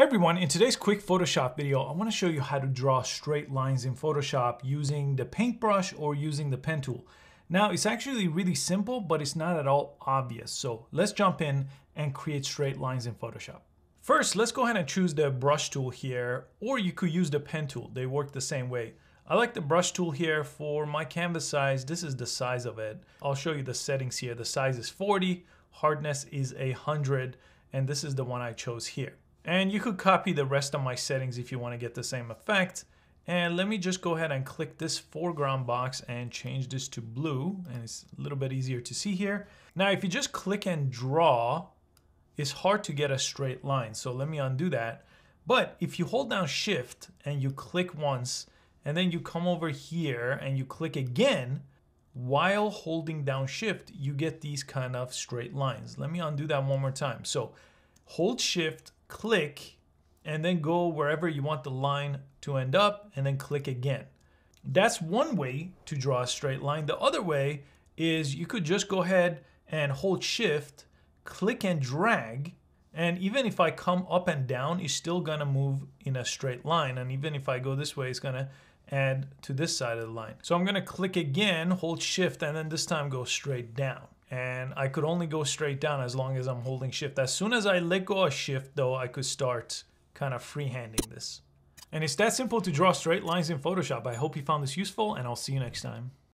Hey everyone, in today's quick Photoshop video, I want to show you how to draw straight lines in Photoshop using the paintbrush or using the pen tool. Now, it's actually really simple, but it's not at all obvious. So let's jump in and create straight lines in Photoshop. First, let's go ahead and choose the brush tool here, or you could use the pen tool. They work the same way. I like the brush tool here for my canvas size. This is the size of it. I'll show you the settings here. The size is 40, hardness is 100, and this is the one I chose here. And you could copy the rest of my settings if you want to get the same effect. And let me just go ahead and click this foreground box and change this to blue. And it's a little bit easier to see here. Now, if you just click and draw, it's hard to get a straight line. So let me undo that. But if you hold down shift and you click once, and then you come over here and you click again, while holding down shift, you get these kind of straight lines. Let me undo that one more time. So hold shift, click, and then go wherever you want the line to end up, and then click again. That's one way to draw a straight line. The other way is you could just go ahead and hold shift, click and drag, and even if I come up and down, it's still gonna move in a straight line. And even if I go this way, it's gonna add to this side of the line. So I'm gonna click again, hold shift, and then this time go straight down and I could only go straight down as long as I'm holding shift. As soon as I let go of shift though, I could start kind of freehanding this. And it's that simple to draw straight lines in Photoshop. I hope you found this useful and I'll see you next time.